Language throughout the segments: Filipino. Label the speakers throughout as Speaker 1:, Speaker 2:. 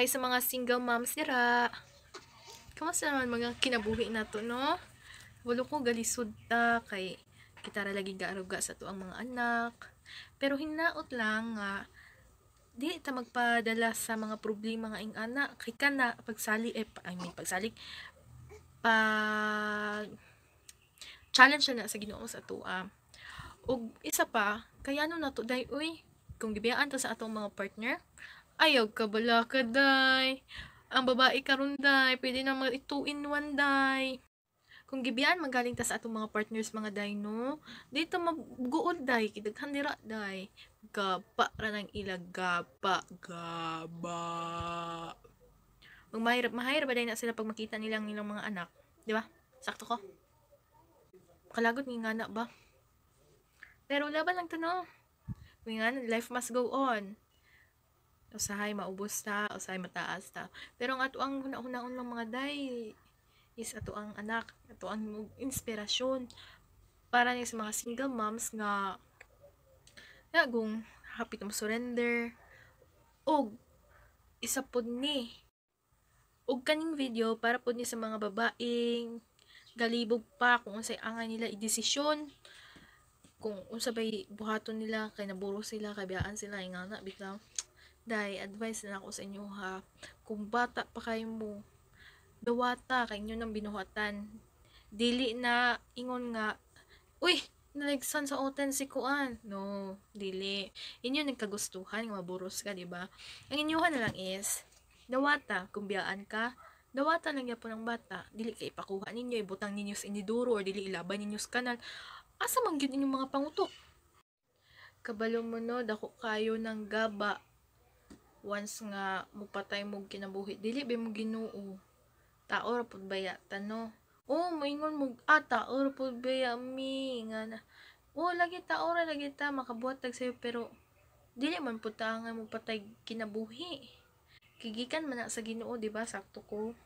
Speaker 1: Hi sa mga single moms dira. Kamusta naman mga kinabuhi na to, no? Walo ko galisod ta kay kita ra lagi gaaruga sa tuang mga anak. Pero hinaot lang nga di ta magpadala sa mga problema nga ing anak kay kana pagsali eh pa- I mean pagsalig pag challenge na sa Ginoo sa tuwa. ug isa pa kaya ano na to day uy kung gibiyaan ta sa atong mga partner ayaw ka bala ka day ang babae karon day pwede na mag 2 in 1 day kung gibiyaan magaling ta sa atong mga partners mga day no dito maguod day kidaghan dira day gapa ra nang ila gapa gaba Magmahirap, mahirap ba day na sila pag makita nilang ilang mga anak? Di ba? Sakto ko. Kalagot ng nga ba? Pero laban lang to no. Kung nga life must go on. Usahay maubos ta, usahay mataas ta. Pero ang ato ang huna-hunaon lang mga day is ato ang anak, ato ang inspirasyon para ni sa mga single moms nga kung happy to surrender og isa pod ni og kaning video para pod ni sa mga babaeng galibog pa kung unsay angay nila i-desisyon kung unsa bay buhaton nila kay naburo sila kay biyaan sila nga na bitaw dai advice na ako sa inyo ha? Kung bata pa kayo mo dawata kay inyo nang binuhatan. Dili na ingon nga uy naligsan sa oten si kuan. No dili. Inyo nagkagustuhan nga maburos ka di ba? Ang inyuhan na lang is dawata kung biyaan ka dawata lang yapon ang bata. Dili kay ipakuha ninyo ibutang ninyo sa iniduro or dili ilaban ninyo sa kanal. Asa man gyud inyong mga pangutok? Kabalo mo no? Dako kayo ng gaba once nga mupatay mo kinabuhi dili ba mo Ginoo? Taor pud baya tano oh moingon mo ah taor pud baya mi? Nga na oh lagi taor lagi ta makabuhat tag sayo. Pero dili man pud ta nga mo patay kinabuhi. Kigikan man sa Ginoo di ba? Sakto ko.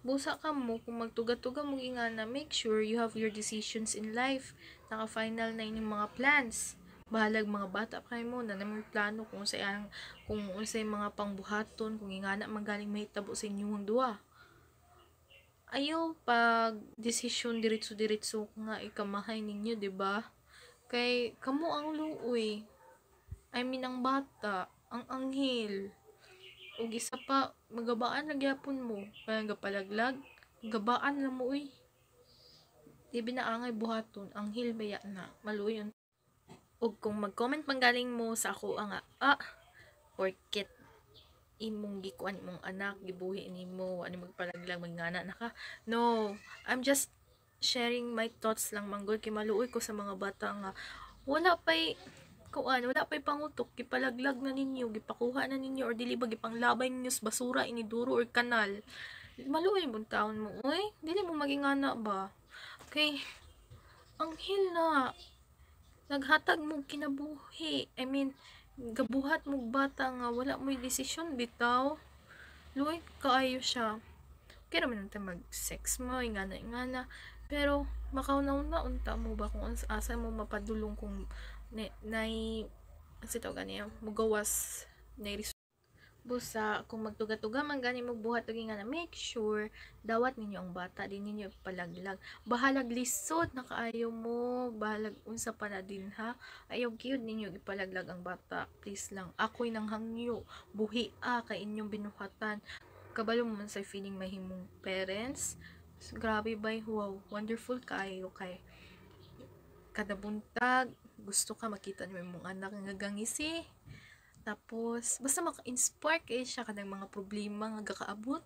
Speaker 1: Busa ka mo kung magtuga-tuga mo ingana make sure you have your decisions in life. Naka final na inyong mga plans bahalag mga bata pa kayo mo na naman plano kung sa ang kung unsay mga pangbuhaton kung ingana magaling mahitabo sa inyong duwa. Ayaw pag desisyon diretso diretso nga ikamahay ninyo di ba? Kay kamo ang luoy. I mean ang bata ang anghel. Ug isa pa magabaan na gyapon mo. Kaya gapalaglag gabaan na mo uy. Di binaangay buhaton anghel baya na? Maluyon ug kung mag-comment man galing mo sa ako nga ah porket imong gikuan imong anak gibuhi nimo ano magpalaglag magngana na ka. No i'm just sharing my thoughts lang manggol kay ko sa mga bata nga wala pay kuan wala pay pangutok gipalaglag na ninyo gipakuha na ninyo or dili ba gipanglabay ninyo sa basura iniduro or kanal. Maluoy mo taon mo oy dili mo maging ana ba? Okay anghel na naghatag mo kinabuhi. I mean gabuhat mo bata nga wala mo desisyon bitaw. Luoy kaayo siya. Kaya naman natin mag-sex mo, ingana, ingana. Pero, makauna-una, unta mo ba kung asa mo mapadulong kung na, nay, kasi tawag ganiya, mugawas, na busa, kung magtuga-tuga man gani mo buhat og nga na make sure dawat ninyo ang bata din ninyo palaglag. Bahalag lisod na kaayo mo bahalag unsa pa na din ha? Ayaw gyud ninyo ipalaglag ang bata please lang. Ako'y nang hangyo buhi a kay inyong binuhatan. Kabalo mo man sa feeling mahimong parents. Grabe bay? Wow wonderful kaayo kay kada buntag gusto ka makita niyo imong anak nga gangisi tapos basta maka-inspire kay siya kanang mga problema nga gakaabot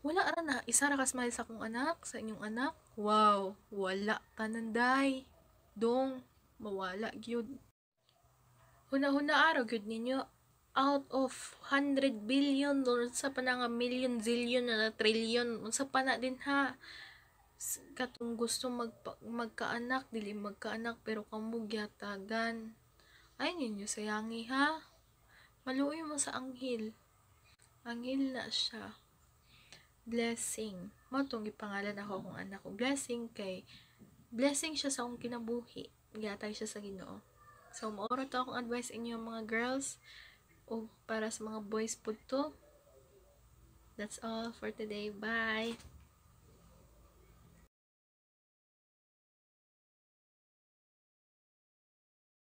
Speaker 1: wala ara na. Isa ra ka smile sa akong anak sa inyong anak. Wow wala tananday dong mawala gyud. Huna-huna araw gyud ninyo out of 100 billion or sa pa nga million zillion na trillion unsa pa na din ha? Katong gusto magpa- magkaanak dili magkaanak pero kamo gyatagan ay ninyo sayangi ha maluoy mo sa anghel. Anghel na siya. Blessing. Mo tong gipangalan ako akong anak ko. Blessing kay blessing siya sa akong kinabuhi. Gatay siya sa Ginoo. So maoro to akong advice inyo mga girls. O para sa mga boys po to. That's all for today. Bye!